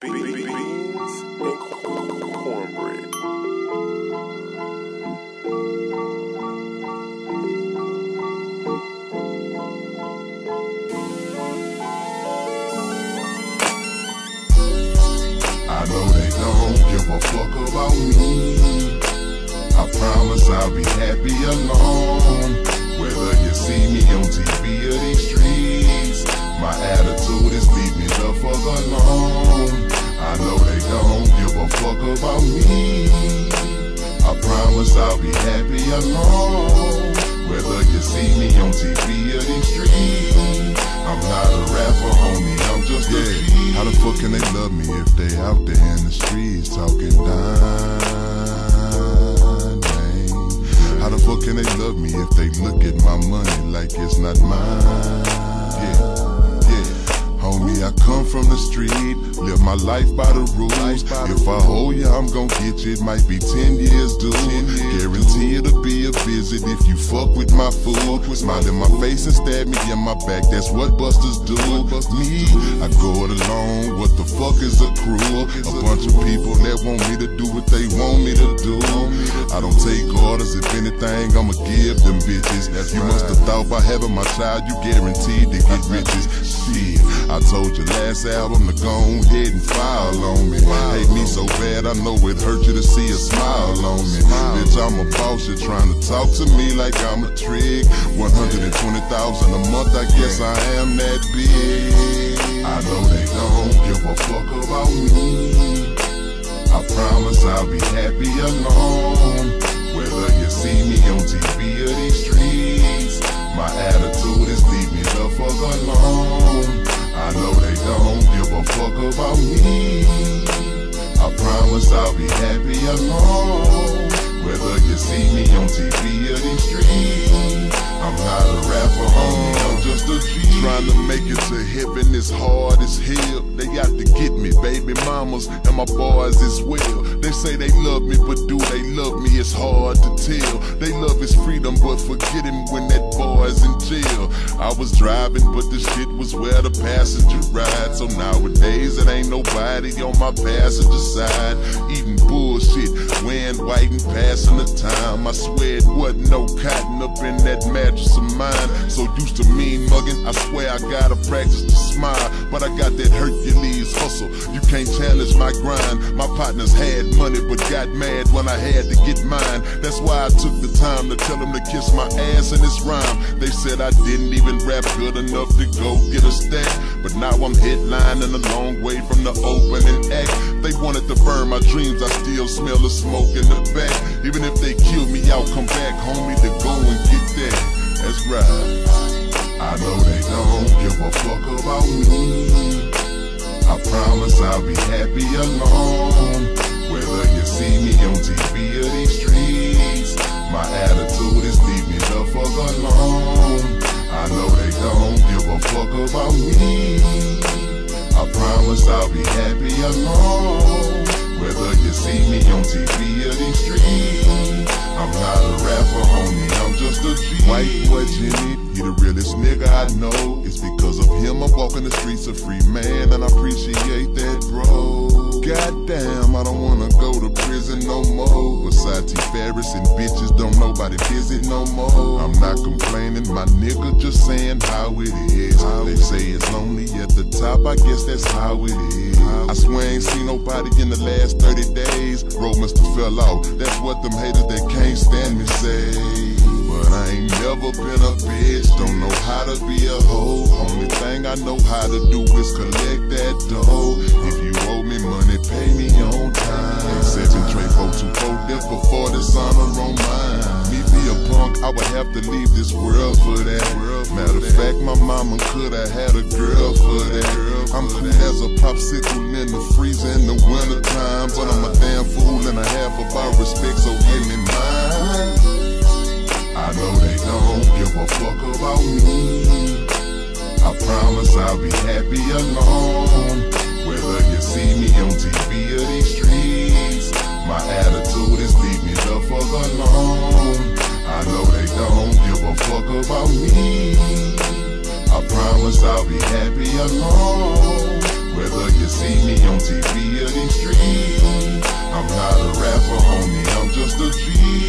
Beans and cornbread. I know they don't give a fuck about me. I promise I'll be happy alone. Whether you see me on TV or these streets, my attitude is leave me the fuck alone. I know they don't give a fuck about me. I promise I'll be happy alone. Whether you see me on TV or these streets, I'm not a rapper, homie. I'm just a G. How the fuck can they love me if they out there in the streets talking dime? How the fuck can they love me if they look at my money like it's not mine? Yeah, yeah. Homie, I come from the street, live my life by the rules. If I hold you, I'm gon' get you. It might be 10 years due. Guarantee it'll be a visit if you fuck with my food. Smile in my face and stab me in my back. That's what busters do. Me, I go it alone. What the fuck is a crew? A bunch of people that want me to do what they want me to do. I don't take orders. If anything, I'ma give them bitches. You must have thought by having my child, you guaranteed to get riches. Shit, I told you last album to go ahead and file on me. Hate me so bad, I know it hurt you to see a smile on me. I'm a boss, you're trying to talk to me like I'm a trick. 120,000 a month, I guess I am that big. I know they don't give a fuck about me. I promise I'll be happy alone. Whether you see me on TV or these streets, my attitude is leave me the fuck alone. I know they don't give a fuck about me. I promise I'll be happy alone. Whether you see me on TV Make it to heaven is hard as hell. They got to get me, baby mamas and my boys as well. They say they love me, but do they love me? It's hard to tell. They love his freedom, but forget him when that boy's in jail. I was driving, but the shit was where the passenger ride. So nowadays it ain't nobody on my passenger side. Eating bullshit, wearing white and passing the time. I swear it wasn't no cotton up in that mattress of mine. So used to mean mugging, I swear I gotta practice to smile. But I got that Hercules hustle. You can't challenge my grind. My partners had money, but got mad when I had to get mine. That's why I took the time to tell them to kiss my ass in this rhyme. They said I didn't even rap good enough to go get a stack. But now I'm headlining a long way from the opening act. They wanted to burn my dreams, I still smell the smoke in the back. Even if they kill me, I'll come back, homie, to go and get I'll be happy alone. Whether you see me on TV or these streets, my attitude is leave me the fuck alone. I know they don't give a fuck about me. I promise I'll be happy alone. Whether you see me on TV or these streets, I'm not a rapper, homie. I'm just a G. White boy Jimmy, realest nigga I know. It's because of him I'm walking the streets a free man, and I appreciate that, bro. Goddamn, I don't wanna go to prison no more. Versace Ferris and bitches don't nobody visit no more. I'm not complaining, my nigga, just saying how it is. They say it's lonely at the top, I guess that's how it is. I nobody in the last 30 days. Road must have fell off. That's what them haters that can't stand me say. But I ain't never been a bitch, don't know how to be a hoe. Only thing I know how to do is collect that dough. If you owe me money, pay me on time. Seven Trey 424 death before. I would have to leave this world for that. Matter of fact, my mama could have had a girl for that. I'm cool as a popsicle in the freezer in the winter time, but I'm a damn fool and I have about respect, so give me mine. I know they don't give a fuck about me. I promise I'll be happy alone. Whether you see me on TV or these streets, my attitude is leave me the fuck alone. I know they don't give a fuck about me. I promise I'll be happy alone. Whether you see me on TV or these streets, I'm not a rapper, homie, I'm just a G.